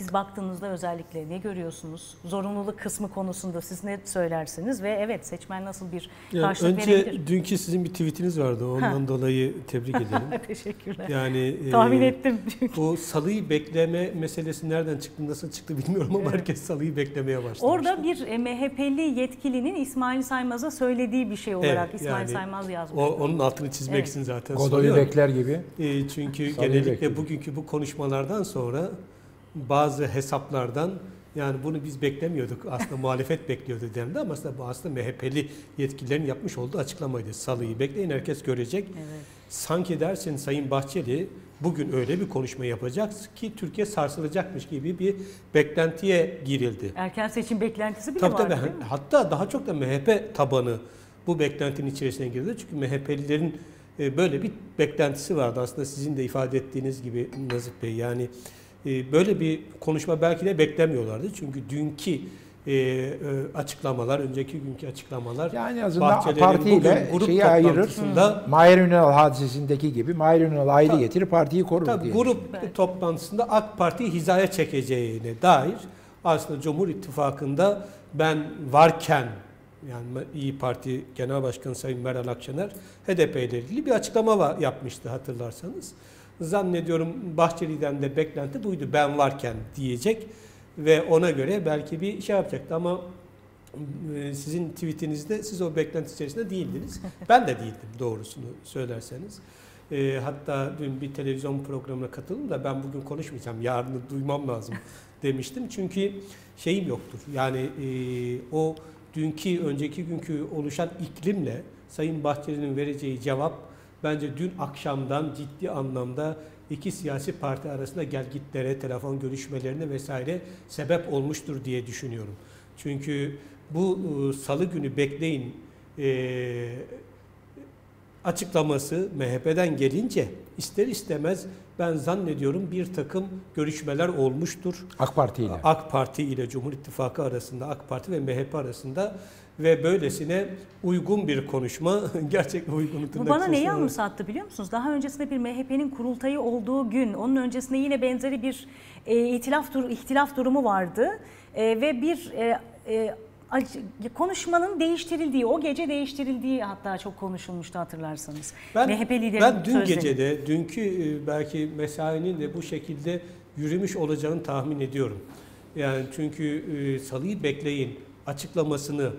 siz baktığınızda özellikle ne görüyorsunuz? Zorunluluk kısmı konusunda siz ne söylersiniz ve evet seçmen nasıl bir Yani karşılık önce verebilir? dünkü sizin bir tweetiniz vardı. Ondan dolayı tebrik ederim. Teşekkürler. Yani Tahmin e, ettim. Bu salıyı bekleme meselesi nereden çıktı, nasıl çıktı bilmiyorum ama herkes salıyı beklemeye başladı. Orada bir e, MHP'li yetkilinin İsmail Saymaz'a söylediği bir şey olarak Evet, İsmail yani Saymaz yazmış. o, onun altını çizmek Evet. için zaten Godoy'u bekler gibi. E, çünkü Salıyı genellikle bekliyor. bugünkü bu konuşmalardan sonra bazı hesaplardan yani bunu biz beklemiyorduk aslında muhalefet bekliyordu dendi ama aslında bu aslında MHP'li yetkililerin yapmış olduğu açıklamaydı. Salıyı bekleyin herkes görecek. Evet. Sanki dersin Sayın Bahçeli bugün öyle bir konuşma yapacak ki Türkiye sarsılacakmış gibi bir beklentiye girildi. Erken seçim beklentisi bile Tabii vardı tabii. değil mi? Hatta daha çok da MHP tabanı bu beklentinin içerisine girdi. Çünkü MHP'lilerin e, böyle bir beklentisi vardı. Aslında sizin de ifade ettiğiniz gibi Nazif Bey. Yani böyle bir konuşma belki de beklemiyorlardı. Çünkü dünkü e, e, açıklamalar, önceki günkü açıklamalar Yani azından partiyle bugün grup şeyi ayırır. toplantısında Mahir Ünal hadisesindeki gibi Mahir Ünal aile Tabii. getirir partiyi korur Tabii diye. grup Evet. toplantısında AK Parti'yi hizaya çekeceğine dair aslında Cumhur İttifakı'nda ben varken yani İyi Parti Genel Başkanı Sayın Meral Akşener HDP ile ilgili bir açıklama yapmıştı hatırlarsanız. Zannediyorum Bahçeli'den de beklenti buydu ben varken diyecek ve ona göre belki bir şey yapacaktı ama e, sizin tweetinizde siz o beklenti içerisinde değildiniz. Ben de değildim doğrusunu söylerseniz. E, hatta dün bir televizyon programına katıldım da ben bugün konuşmayacağım, yarını duymam lazım demiştim. Çünkü şeyim yoktur. Yani e, o dünkü, önceki günkü oluşan iklimle Sayın Bahçeli'nin vereceği cevap bence dün akşamdan ciddi anlamda iki siyasi parti arasında gelgitlere, telefon görüşmelerine vesaire sebep olmuştur diye düşünüyorum. Çünkü bu e, salı günü bekleyin e, açıklaması MHP'den gelince ister istemez ben zannediyorum bir takım görüşmeler olmuştur. AK Parti ile. AK Parti ile Cumhur İttifakı arasında, AK Parti ve MHP arasında ve böylesine uygun bir konuşma, gerçekten uygun Bu bana neyi anımsattı biliyor musunuz? Daha öncesinde bir MHP'nin kurultayı olduğu gün, onun öncesinde yine benzeri bir e, itilaf dur ihtilaf durumu vardı E, ve bir e, e, konuşmanın değiştirildiği, o gece değiştirildiği hatta çok konuşulmuştu hatırlarsanız. Ben, MHP liderinin ben dün sözleri. gecede, dünkü e, belki mesainin de bu şekilde yürümüş olacağını tahmin ediyorum. Yani çünkü e, salıyı bekleyin açıklamasını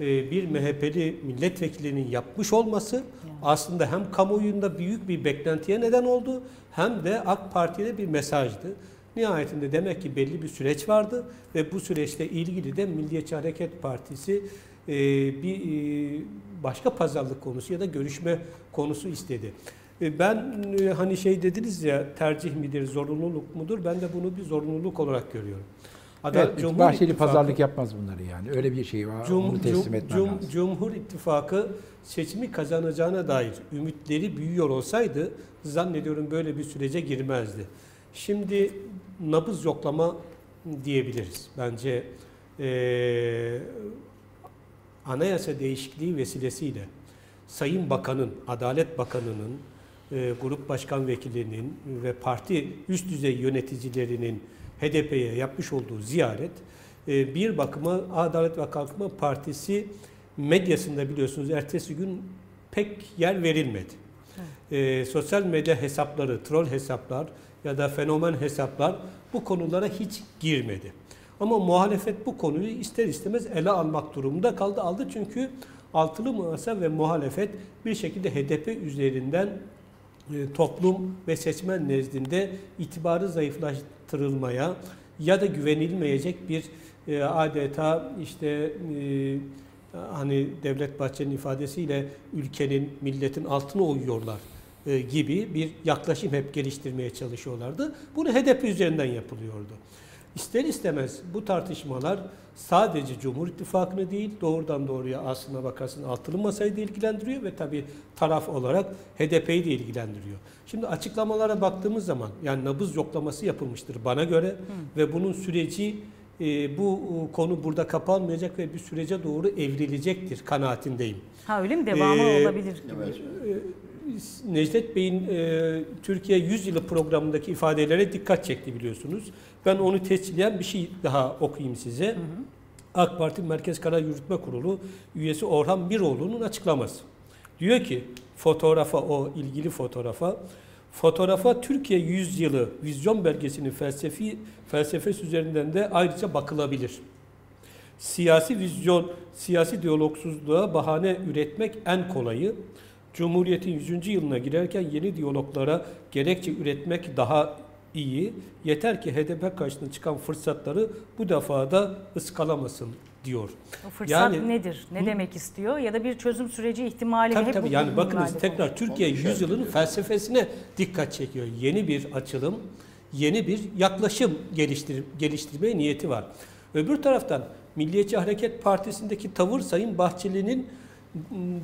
e, bir MHP'li milletvekilinin yapmış olması aslında hem kamuoyunda büyük bir beklentiye neden oldu hem de AK Parti'ye bir mesajdı. Nihayetinde demek ki belli bir süreç vardı ve bu süreçle ilgili de Milliyetçi Hareket Partisi e, bir e, başka pazarlık konusu ya da görüşme konusu istedi. E, Ben e, hani şey dediniz ya tercih midir, zorunluluk mudur? Ben de bunu bir zorunluluk olarak görüyorum. Adalet- Evet, Cumhur Bahçeli İttifakı- pazarlık yapmaz bunları yani. Öyle bir şey var. Cum- onu teslim etmem Cum- lazım. Cumhur İttifakı seçimi kazanacağına dair ümitleri büyüyor olsaydı zannediyorum böyle bir sürece girmezdi. Şimdi nabız yoklama diyebiliriz. Bence eee, anayasa değişikliği vesilesiyle Sayın Bakan'ın, Adalet Bakanı'nın, e, grup başkan vekilinin ve parti üst düzey yöneticilerinin HDP'ye yapmış olduğu ziyaret e, bir bakıma Adalet ve Kalkınma Partisi medyasında biliyorsunuz ertesi gün pek yer verilmedi. E, sosyal medya hesapları, troll hesaplar ya da fenomen hesaplar bu konulara hiç girmedi. Ama muhalefet bu konuyu ister istemez ele almak durumunda kaldı. Aldı çünkü altılı masa ve muhalefet bir şekilde HDP üzerinden e, toplum ve seçmen nezdinde itibarı zayıflaştırılmaya ya da güvenilmeyecek bir e, adeta işte e, hani Devlet Bahçeli'nin ifadesiyle ülkenin, milletin altına uyuyorlar gibi bir yaklaşım hep geliştirmeye çalışıyorlardı. Bunu HDP üzerinden yapılıyordu. İster istemez bu tartışmalar sadece Cumhur İttifakı'nı değil doğrudan doğruya aslına bakarsın altılı masayı da ilgilendiriyor ve tabii taraf olarak HDP'yi de ilgilendiriyor. Şimdi açıklamalara baktığımız zaman yani nabız yoklaması yapılmıştır bana göre ve bunun süreci e, bu e, konu burada kapanmayacak ve bir sürece doğru evrilecektir kanaatindeyim. Ha öyle mi? Devamı Ee, olabilir gibi. E, Necdet Bey'in e, Türkiye 100 yılı programındaki ifadelere dikkat çekti biliyorsunuz. Ben onu tescilleyen bir şey daha okuyayım size. AK Parti Merkez Karar Yürütme Kurulu üyesi Orhan Biroğlu'nun açıklaması. Diyor ki fotoğrafa o ilgili fotoğrafa fotoğrafa Türkiye 100 yılı vizyon belgesinin felsefi felsefesi üzerinden de ayrıca bakılabilir. Siyasi vizyon, siyasi diyalogsuzluğa bahane üretmek en kolayı. Cumhuriyet'in 100. yılına girerken yeni diyaloglara gerekçe üretmek daha iyi. Yeter ki HDP karşısına çıkan fırsatları bu defa da ıskalamasın diyor. O fırsat Yani- nedir? Ne demek istiyor? Ya da bir çözüm süreci ihtimali Tabii hep tabii bu yani bakınız tekrar Türkiye yüzyılının felsefesine dikkat çekiyor. Yeni bir açılım, yeni bir yaklaşım geliştir geliştirmeye niyeti var. Öbür taraftan Milliyetçi Hareket Partisi'ndeki tavır Sayın Bahçeli'nin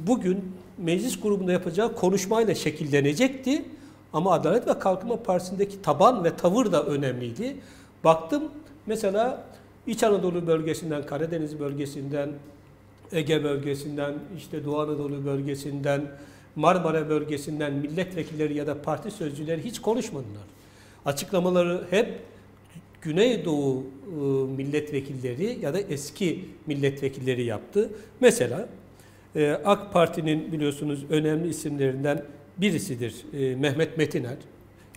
bugün meclis grubunda yapacağı konuşmayla şekillenecekti. Ama Adalet ve Kalkınma Partisi'ndeki taban ve tavır da önemliydi. Baktım mesela İç Anadolu bölgesinden, Karadeniz bölgesinden, Ege bölgesinden, işte Doğu Anadolu bölgesinden, Marmara bölgesinden milletvekilleri ya da parti sözcüleri hiç konuşmadılar. Açıklamaları hep Güneydoğu e, milletvekilleri ya da eski milletvekilleri yaptı. Mesela e, AK Parti'nin biliyorsunuz önemli isimlerinden birisidir e, Mehmet Metiner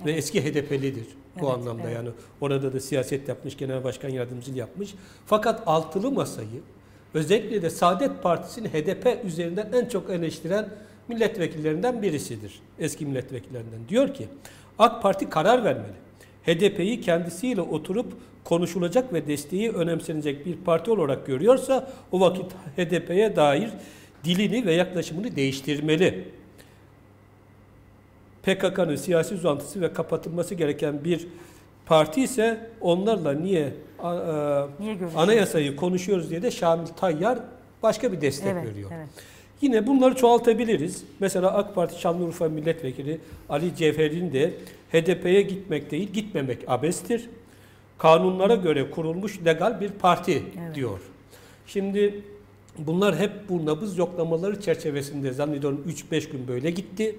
ve eski HDP'lidir bu Evet, anlamda evet. yani orada da siyaset yapmış, genel başkan yardımcılığı yapmış. Fakat altılı masayı özellikle de Saadet Partisi'ni HDP üzerinden en çok eleştiren milletvekillerinden birisidir. Eski milletvekillerinden. Diyor ki AK Parti karar vermeli. HDP'yi kendisiyle oturup konuşulacak ve desteği önemsenecek bir parti olarak görüyorsa o vakit HDP'ye dair dilini ve yaklaşımını değiştirmeli. PKK'nın siyasi uzantısı ve kapatılması gereken bir parti ise onlarla niye a- a- Niye görüşüyoruz? anayasayı konuşuyoruz diye de Şamil Tayyar başka bir destek Evet, veriyor. evet. Yine bunları çoğaltabiliriz. Mesela AK Parti Şanlıurfa Milletvekili Ali Cevher'in de HDP'ye gitmek değil, gitmemek abestir. Kanunlara göre kurulmuş legal bir parti Evet. diyor. Şimdi bunlar hep bu nabız yoklamaları çerçevesinde zannediyorum 3-5 gün böyle gitti.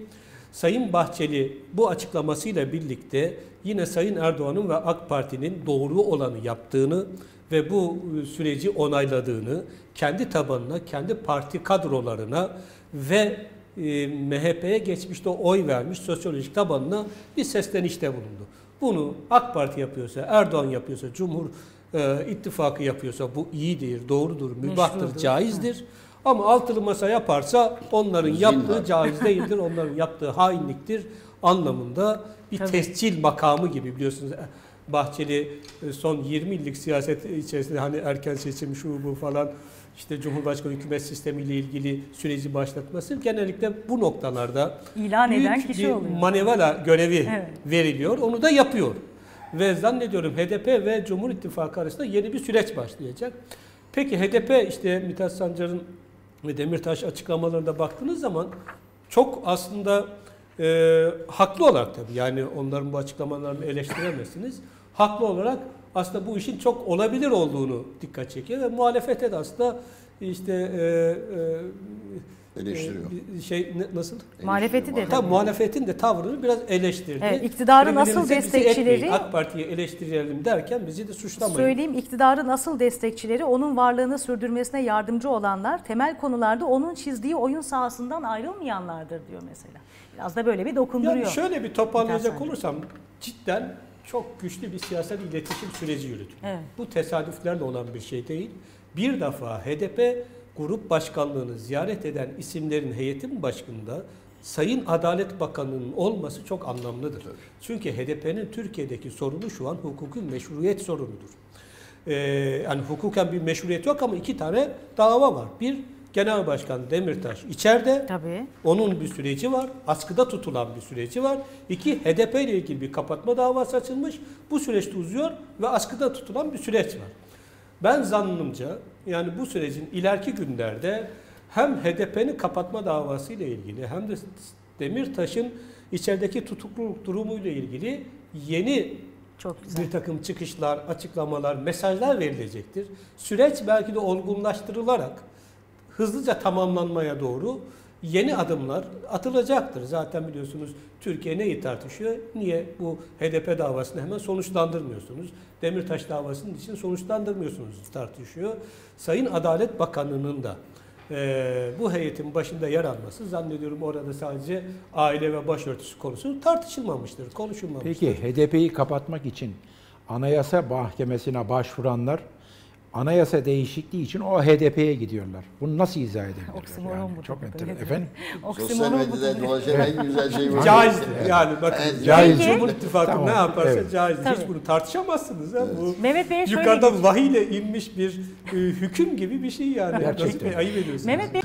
Sayın Bahçeli bu açıklamasıyla birlikte yine Sayın Erdoğan'ın ve AK Parti'nin doğru olanı yaptığını ve bu e, süreci onayladığını kendi tabanına, kendi parti kadrolarına ve e, MHP'ye geçmişte oy vermiş sosyolojik tabanına bir seslenişte bulundu. Bunu AK Parti yapıyorsa, Erdoğan yapıyorsa, Cumhur e, İttifakı yapıyorsa bu iyidir, doğrudur, mübahtır, Meşrudur. caizdir. Ama altılı masa yaparsa onların yaptığı caiz değildir, onların yaptığı hainliktir anlamında bir Tabii. tescil makamı gibi biliyorsunuz. Bahçeli e, son 20 yıllık siyaset içerisinde hani erken seçim şu bu falan işte Cumhurbaşkanı hükümet sistemiyle ilgili süreci başlatması genellikle bu noktalarda İlan eden büyük kişi bir oluyor. manevra görevi Evet. veriliyor. Onu da yapıyor. Ve zannediyorum HDP ve Cumhur İttifakı arasında yeni bir süreç başlayacak. Peki HDP işte Mithat Sancar'ın ve Demirtaş açıklamalarına baktığınız zaman çok aslında e, haklı olarak tabii yani onların bu açıklamalarını eleştiremezsiniz. Haklı olarak aslında bu işin çok olabilir olduğunu dikkat çekiyor ve muhalefete de aslında işte e, e, Eleştiriyor. e, şey ne- nasıl? Muhalefeti de Tabii muhalefetin de tavrını biraz eleştirdi. Evet, iktidarın Birbirinize asıl destekçileri- etmeyin, AK Parti'yi eleştirelim derken bizi de suçlamayın. Söyleyeyim iktidarın asıl destekçileri onun varlığını sürdürmesine yardımcı olanlar temel konularda onun çizdiği oyun sahasından ayrılmayanlardır diyor mesela. Biraz da böyle bir dokunduruyor. Yani şöyle bir toparlayacak olursam cidden çok güçlü bir siyasal iletişim süreci yürüdü. Evet. Bu tesadüflerle olan bir şey değil. Bir defa HDP grup başkanlığını ziyaret eden isimlerin heyetin başında Sayın Adalet Bakanı'nın olması çok anlamlıdır. Çünkü HDP'nin Türkiye'deki sorunu şu an hukuki meşruiyet sorunudur. Ee, yani hukuken bir meşruiyet yok ama iki tane dava var. Bir, Genel Başkan Demirtaş içeride. Tabii. Onun bir süreci var. Askıda tutulan bir süreci var. İki, HDP ile ilgili bir kapatma davası açılmış. Bu süreçte uzuyor ve askıda tutulan bir süreç var. Ben zannımca yani bu sürecin ileriki günlerde hem HDP'nin kapatma davası ile ilgili hem de Demirtaş'ın içerideki tutukluluk durumuyla ilgili yeni Çok güzel. bir takım çıkışlar, açıklamalar, mesajlar verilecektir. Süreç belki de olgunlaştırılarak hızlıca tamamlanmaya doğru yeni adımlar atılacaktır. Zaten biliyorsunuz Türkiye neyi tartışıyor? Niye bu HDP davasını hemen sonuçlandırmıyorsunuz? Demirtaş davasının için sonuçlandırmıyorsunuz tartışıyor. Sayın Adalet Bakanı'nın da e, bu heyetin başında yer alması zannediyorum orada sadece aile ve başörtüsü konusu tartışılmamıştır, konuşulmamıştır. Peki HDP'yi kapatmak için Anayasa Mahkemesi'ne başvuranlar anayasa değişikliği için o HDP'ye gidiyorlar. Bunu nasıl izah edebilirler? Oksimoron yani? bu Çok tabii, enter- öyle Efendim? Sosyal Oksimoron bu medyada dolaşan en güzel şey bu. Caizdir yani bakın. Evet, Caiz. Cumhur İttifakı Tamam, ne yaparsa evet. caizdir. Hiç bunu tartışamazsınız. Ha. Bu Mehmet Bey'e şöyle yukarıdan vahiyle inmiş bir e, hüküm gibi bir şey yani. Gerçekten. Ayıp ediyorsunuz. Mehmet Bey